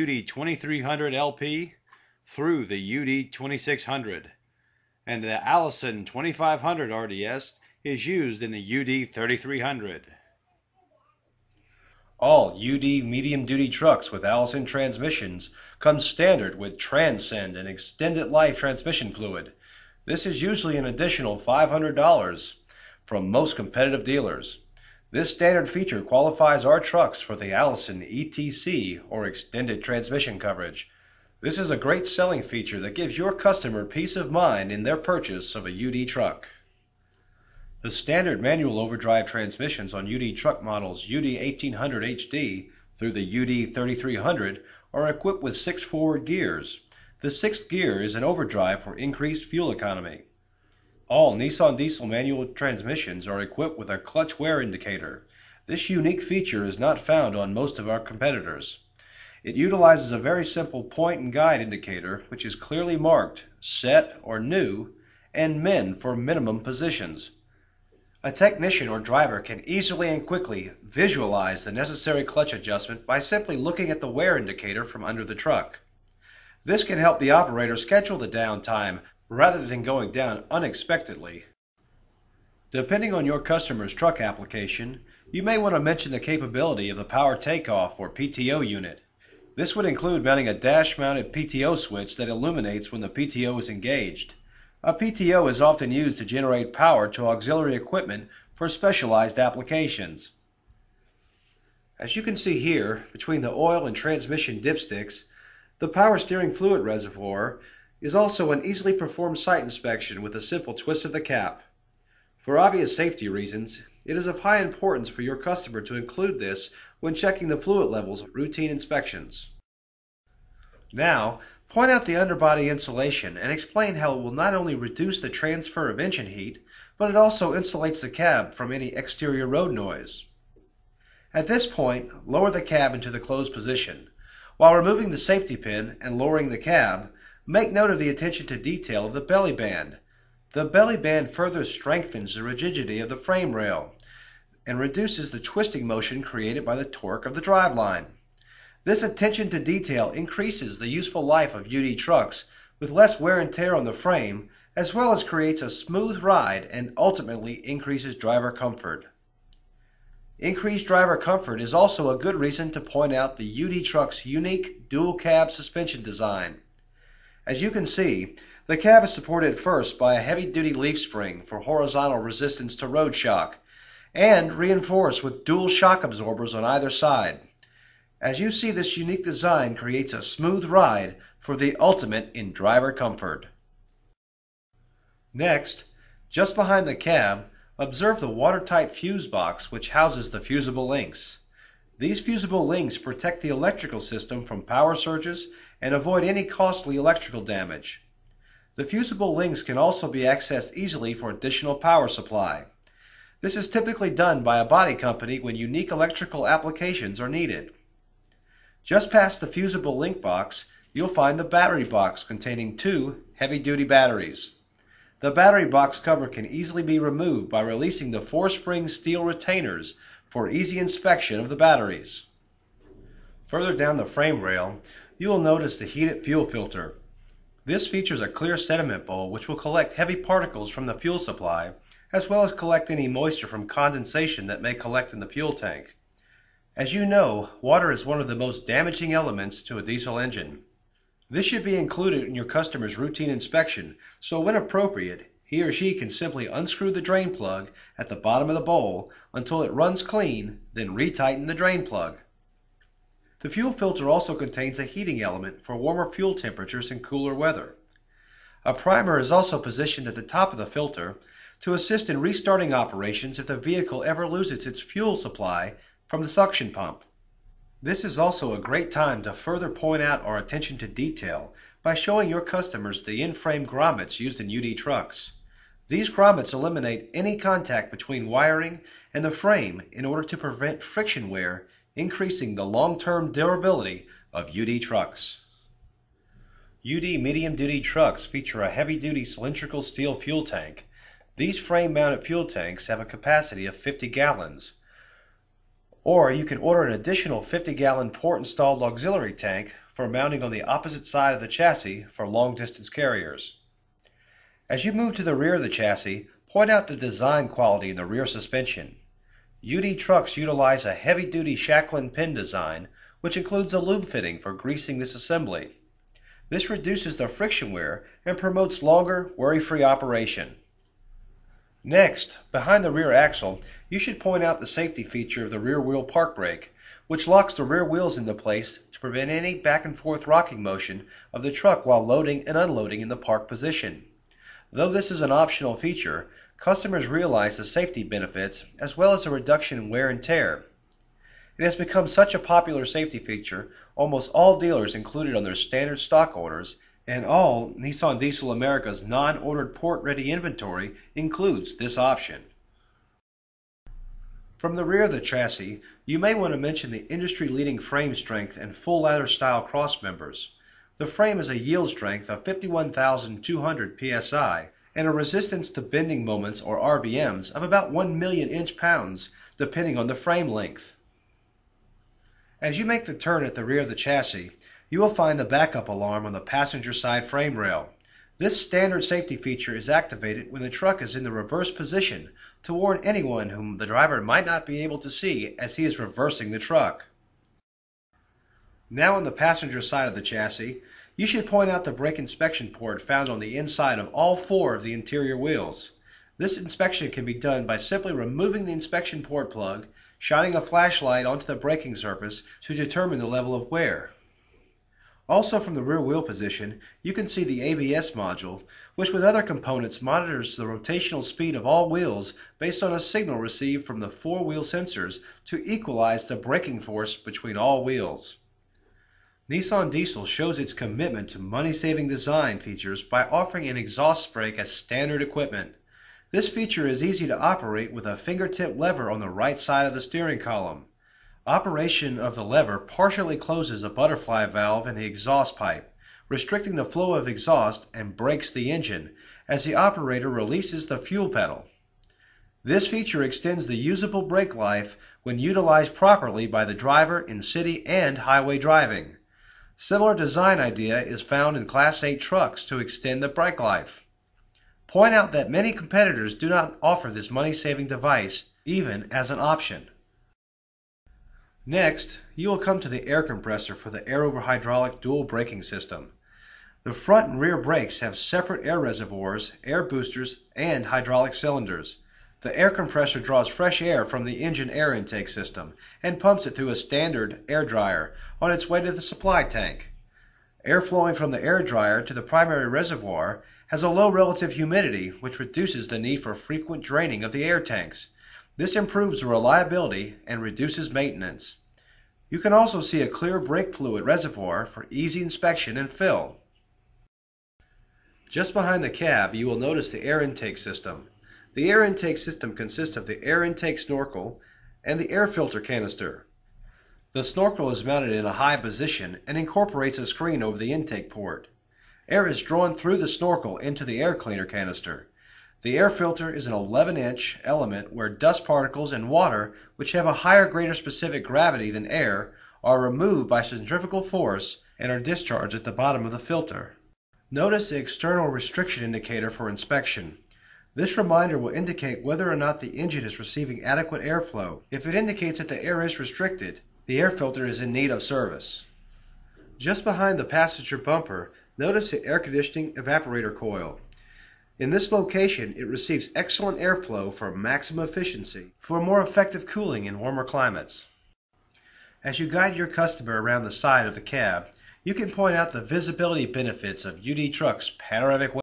UD 2300 LP through the UD 2600, and the Allison 2500 RDS is used in the UD 3300. All UD medium-duty trucks with Allison transmissions come standard with TranSynd and extended life transmission fluid. This is usually an additional $500 from most competitive dealers. This standard feature qualifies our trucks for the Allison ETC or extended transmission coverage. This is a great selling feature that gives your customer peace of mind in their purchase of a UD truck. The standard manual overdrive transmissions on UD truck models UD 1800 HD through the UD 3300 are equipped with six forward gears. The sixth gear is an overdrive for increased fuel economy. All Nissan diesel manual transmissions are equipped with a clutch wear indicator. This unique feature is not found on most of our competitors. It utilizes a very simple point and guide indicator which is clearly marked set or new and min for minimum positions. A technician or driver can easily and quickly visualize the necessary clutch adjustment by simply looking at the wear indicator from under the truck. This can help the operator schedule the downtime rather than going down unexpectedly. Depending on your customer's truck application, you may want to mention the capability of the power takeoff or PTO unit. This would include mounting a dash-mounted PTO switch that illuminates when the PTO is engaged. A PTO is often used to generate power to auxiliary equipment for specialized applications. As you can see here, between the oil and transmission dipsticks, the power steering fluid reservoir is also an easily performed sight inspection with a simple twist of the cap. For obvious safety reasons, it is of high importance for your customer to include this when checking the fluid levels of routine inspections. Now, point out the underbody insulation and explain how it will not only reduce the transfer of engine heat, but it also insulates the cab from any exterior road noise. At this point, lower the cab into the closed position. While removing the safety pin and lowering the cab, Make note of the attention to detail of the belly band. The belly band further strengthens the rigidity of the frame rail and reduces the twisting motion created by the torque of the driveline. This attention to detail increases the useful life of UD trucks with less wear and tear on the frame, as well as creates a smooth ride and ultimately increases driver comfort. Increased driver comfort is also a good reason to point out the UD truck's unique dual cab suspension design. As you can see, the cab is supported first by a heavy-duty leaf spring for horizontal resistance to road shock, and reinforced with dual shock absorbers on either side. As you see, this unique design creates a smooth ride for the ultimate in driver comfort. Next, just behind the cab, observe the watertight fuse box which houses the fusible links. These fusible links protect the electrical system from power surges and avoid any costly electrical damage. The fusible links can also be accessed easily for additional power supply. This is typically done by a body company when unique electrical applications are needed. Just past the fusible link box, you'll find the battery box containing two heavy-duty batteries. The battery box cover can easily be removed by releasing the four-spring steel retainers for easy inspection of the batteries. Further down the frame rail, you will notice the heated fuel filter. This features a clear sediment bowl which will collect heavy particles from the fuel supply, as well as collect any moisture from condensation that may collect in the fuel tank. As you know, water is one of the most damaging elements to a diesel engine. This should be included in your customer's routine inspection, so when appropriate, he or she can simply unscrew the drain plug at the bottom of the bowl until it runs clean, then retighten the drain plug. The fuel filter also contains a heating element for warmer fuel temperatures in cooler weather. A primer is also positioned at the top of the filter to assist in restarting operations if the vehicle ever loses its fuel supply from the suction pump. This is also a great time to further point out our attention to detail by showing your customers the in-frame grommets used in UD trucks. These grommets eliminate any contact between wiring and the frame in order to prevent friction wear, increasing the long-term durability of UD trucks. UD medium-duty trucks feature a heavy-duty cylindrical steel fuel tank. These frame-mounted fuel tanks have a capacity of 50 gallons, Or you can order an additional 50 gallon port installed auxiliary tank for mounting on the opposite side of the chassis for long distance carriers. As you move to the rear of the chassis, point out the design quality in the rear suspension. UD trucks utilize a heavy duty shackle pin design, which includes a lube fitting for greasing this assembly. This reduces the friction wear and promotes longer, worry free operation. Next, behind the rear axle, you should point out the safety feature of the rear wheel park brake, which locks the rear wheels into place to prevent any back and forth rocking motion of the truck while loading and unloading in the park position. Though this is an optional feature, customers realize the safety benefits as well as a reduction in wear and tear. It has become such a popular safety feature, almost all dealers include it on their standard stock orders, and all Nissan Diesel America's non-ordered port-ready inventory includes this option. From the rear of the chassis, you may want to mention the industry-leading frame strength and full ladder style cross members. The frame has a yield strength of 51,200 psi and a resistance to bending moments or RBMs of about 1 million inch-pounds depending on the frame length. As you make the turn at the rear of the chassis, you will find the backup alarm on the passenger side frame rail. This standard safety feature is activated when the truck is in the reverse position to warn anyone whom the driver might not be able to see as he is reversing the truck. Now on the passenger side of the chassis, you should point out the brake inspection port found on the inside of all four of the interior wheels. This inspection can be done by simply removing the inspection port plug, shining a flashlight onto the braking surface to determine the level of wear. Also from the rear wheel position, you can see the ABS module, which with other components monitors the rotational speed of all wheels based on a signal received from the four wheel sensors to equalize the braking force between all wheels. Nissan Diesel shows its commitment to money-saving design features by offering an exhaust brake as standard equipment. This feature is easy to operate with a fingertip lever on the right side of the steering column. Operation of the lever partially closes a butterfly valve in the exhaust pipe, restricting the flow of exhaust and brakes the engine as the operator releases the fuel pedal. This feature extends the usable brake life when utilized properly by the driver in city and highway driving. Similar design idea is found in Class 8 trucks to extend the brake life. Point out that many competitors do not offer this money-saving device even as an option. Next, you will come to the air compressor for the air over hydraulic dual braking system. The front and rear brakes have separate air reservoirs, air boosters, and hydraulic cylinders. The air compressor draws fresh air from the engine air intake system and pumps it through a standard air dryer on its way to the supply tank. Air flowing from the air dryer to the primary reservoir has a low relative humidity which reduces the need for frequent draining of the air tanks. This improves reliability and reduces maintenance. You can also see a clear brake fluid reservoir for easy inspection and fill. Just behind the cab, you will notice the air intake system. The air intake system consists of the air intake snorkel and the air filter canister. The snorkel is mounted in a high position and incorporates a screen over the intake port. Air is drawn through the snorkel into the air cleaner canister. The air filter is an 11-inch element where dust particles and water, which have a higher greater specific gravity than air, are removed by centrifugal force and are discharged at the bottom of the filter. Notice the external restriction indicator for inspection. This reminder will indicate whether or not the engine is receiving adequate airflow. If it indicates that the air is restricted, the air filter is in need of service. Just behind the passenger bumper, notice the air conditioning evaporator coil. In this location, it receives excellent airflow for maximum efficiency for more effective cooling in warmer climates. As you guide your customer around the side of the cab, you can point out the visibility benefits of UD Truck's panoramic